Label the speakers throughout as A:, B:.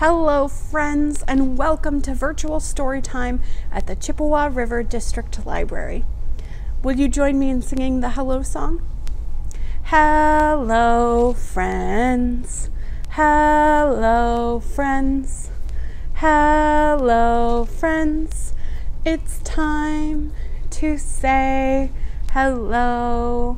A: Hello, friends, and welcome to virtual story time at the Chippewa River District Library. Will you join me in singing the hello song? Hello, friends. Hello, friends. Hello, friends. It's time to say hello.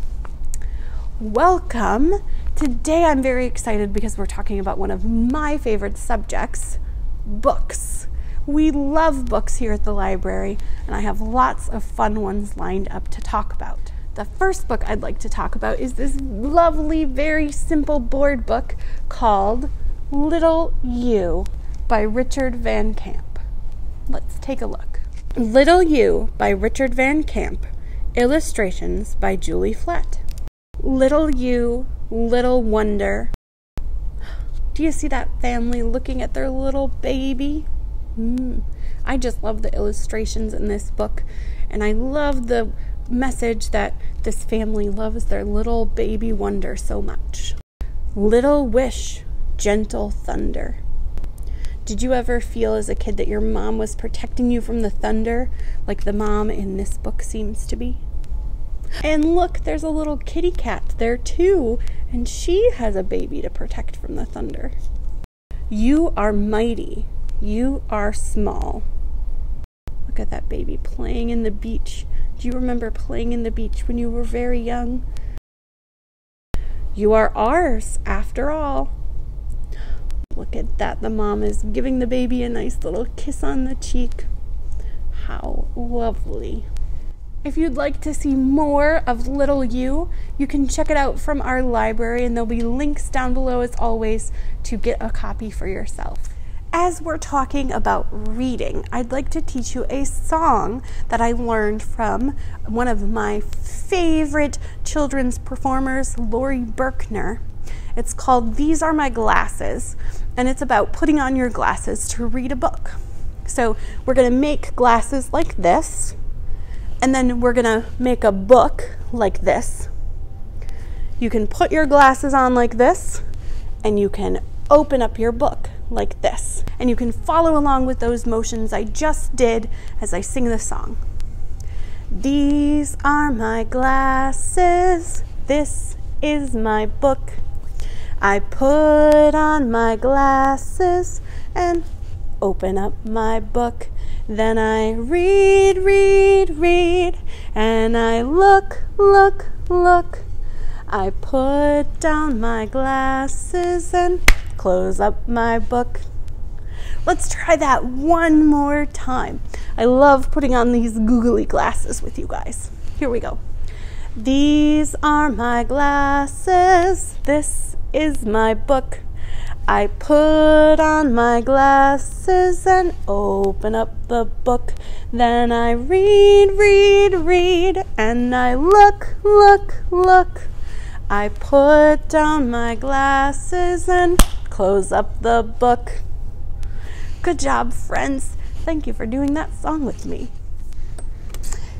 A: Welcome. Today I'm very excited because we're talking about one of my favorite subjects books. We love books here at the library, and I have lots of fun ones lined up to talk about. The first book I'd like to talk about is this lovely, very simple board book called Little You by Richard Van Camp. Let's take a look. Little You by Richard Van Camp. Illustrations by Julie Flett. Little You, Little Wonder. Do you see that family looking at their little baby? Mm. I just love the illustrations in this book, and I love the message that this family loves their little baby wonder so much. Little wish, gentle thunder. Did you ever feel as a kid that your mom was protecting you from the thunder, like the mom in this book seems to be? And look, there's a little kitty cat there too, and she has a baby to protect from the thunder. You are mighty, you are small. Look at that baby playing in the beach. Do you remember playing in the beach when you were very young? You are ours, after all. Look at that. The mom is giving the baby a nice little kiss on the cheek. How lovely. If you'd like to see more of Little You, you can check it out from our library, and there'll be links down below as always to get a copy for yourself as we're talking about reading, I'd like to teach you a song that I learned from one of my favorite children's performers, Laurie Berkner. It's called These Are My Glasses, and it's about putting on your glasses to read a book. So, we're going to make glasses like this, and then we're to make a book like this. You can put your glasses on like this, and you can open up your book like this. And you can follow along with those motions I just did as I sing the song. These are my glasses. This is my book. I put on my glasses and open up my book. Then I read, read, read, and I look, look, look. I put down my glasses and close up my book. Let's try that one more time. I love putting on these googly glasses with you guys. Here we go. These are my glasses. This is my book. I put on my glasses and open up the book. Then I read, read, read, and I look, look, look. I put down my glasses and close up the book. Good job, friends. Thank you for doing that song with me.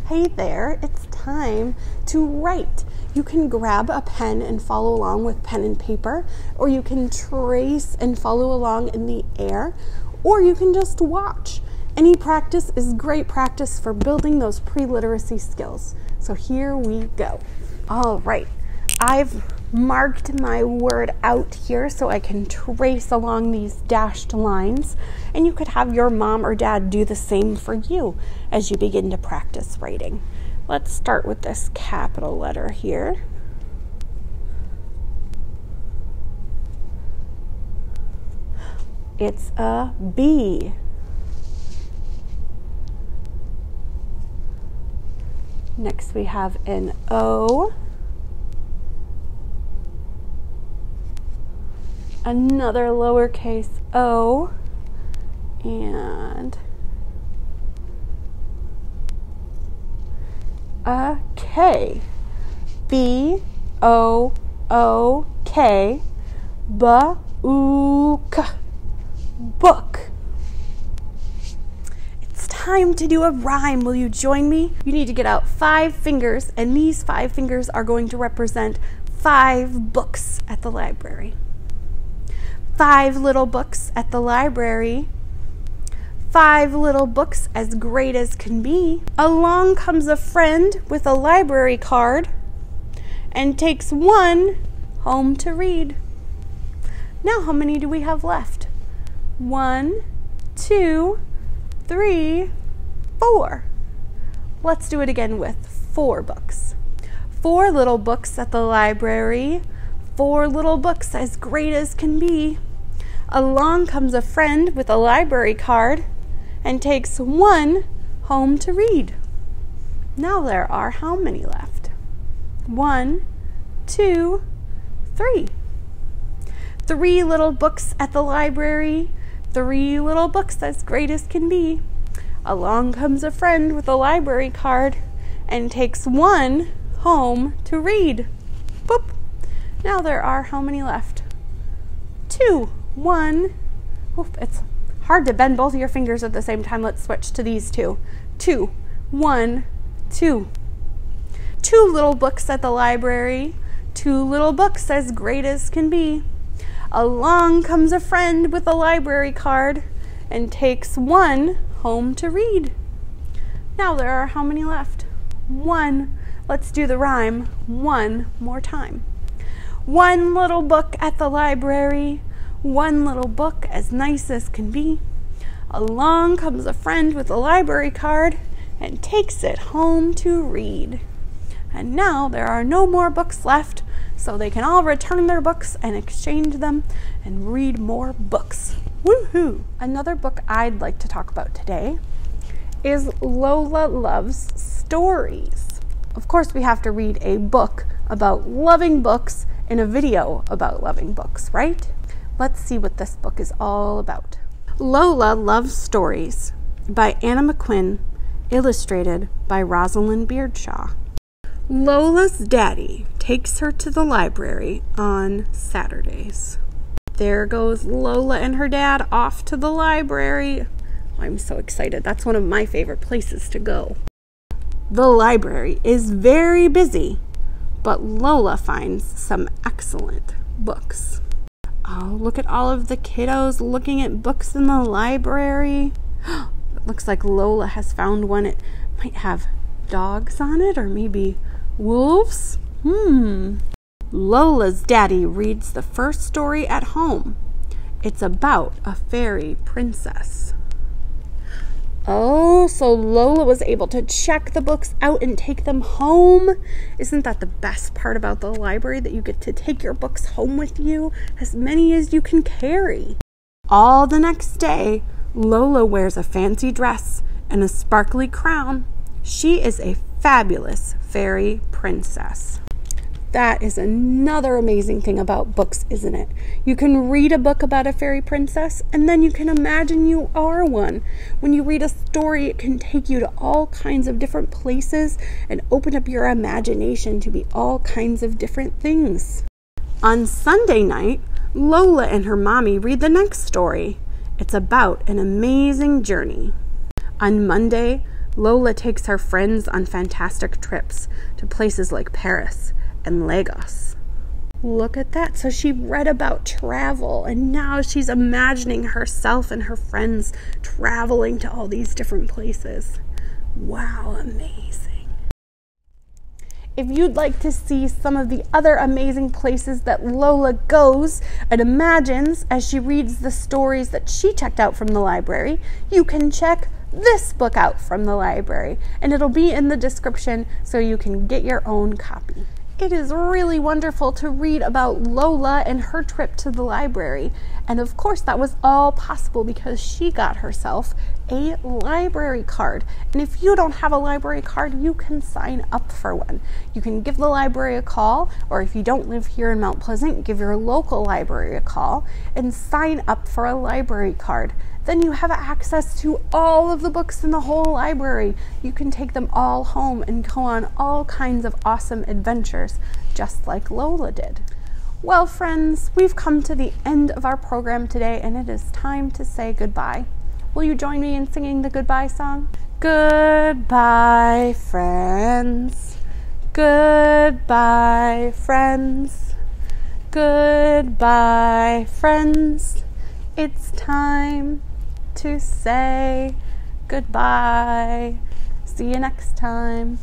A: Hey there, it's time to write. You can grab a pen and follow along with pen and paper, or you can trace and follow along in the air, or you can just watch. Any practice is great practice for building those pre literacy skills. So here we go. All right, I've marked my word out here so I can trace along these dashed lines. And you could have your mom or dad do the same for you as you begin to practice writing. Let's start with this capital letter here. It's a B. Next we have an O. another lowercase o and a K. B O O K. B U K. Book. It's time to do a rhyme. Will you join me? You need to get out five fingers, and these five fingers are going to represent five books at the library. five little books at the library. Five little books as great as can be. Along comes a friend with a library card and takes one home to read. Now, how many do we have left? One, two, three, four. Let's do it again with four books. Four little books at the library. Four little books as great as can be. Along comes a friend with a library card and takes one home to read. Now there are how many left? One, two, three. Three little books at the library, three little books as great as can be. Along comes a friend with a library card and takes one home to read. Boop. Now there are how many left? Two one. Oof, it's hard to bend both of your fingers at the same time. Let's switch to these two. Two, one, two. Two little books at the library. Two little books as great as can be. Along comes a friend with a library card and takes one home to read. Now there are how many left? One. Let's do the rhyme one more time. One little book at the library, one little book as nice as can be. Along comes a friend with a library card and takes it home to read. And now there are no more books left, so they can all return their books and exchange them and read more books. Woohoo! Another book I'd like to talk about today is Lola Loves Stories. Of course, we have to read a book about loving books in a video about loving books, right? Let's see what this book is all about. Lola Loves Stories by Anna McQuinn, illustrated by Rosalind Beardshaw. Lola's daddy takes her to the library on Saturdays. There goes Lola and her dad off to the library. I'm so excited. That's one of my favorite places to go. The library is very busy, but Lola finds some excellent books. Oh, look at all of the kiddos looking at books in the library. it looks like Lola has found one. It might have dogs on it or maybe wolves. Hmm. Lola's daddy reads the first story at home. It's about a fairy princess. Oh, so Lola was able to check the books out and take them home. Isn't that the best part about the library that you get to take your books home with you, as many as you can carry? All the next day, Lola wears a fancy dress and a sparkly crown. She is a fabulous fairy princess. That is another amazing thing about books, isn't it? You can read a book about a fairy princess and then you can imagine you are one. When you read a story, it can take you to all kinds of different places and open up your imagination to be all kinds of different things. On Sunday night, Lola and her mommy read the next story. It's about an amazing journey. On Monday, Lola takes her friends on fantastic trips to places like Paris and Lagos. Look at that. So she read about travel and now she's imagining herself and her friends traveling to all these different places. Wow, amazing. If you'd like to see some of the other amazing places that Lola goes and imagines as she reads the stories that she checked out from the library, you can check this book out from the library and it'll be in the description so you can get your own copy. It is really wonderful to read about Lola and her trip to the library. And of course, that was all possible because she got herself a library card. And if you don't have a library card, you can sign up for one. You can give the library a call, or if you don't live here in Mount Pleasant, give your local library a call and sign up for a library card then you have access to all of the books in the whole library. You can take them all home and go on all kinds of awesome adventures, just like Lola did. Well, friends, we've come to the end of our program today, and it is time to say goodbye. Will you join me in singing the goodbye song? Goodbye, friends. Goodbye, friends. Goodbye, friends. It's time to say goodbye. See you next time.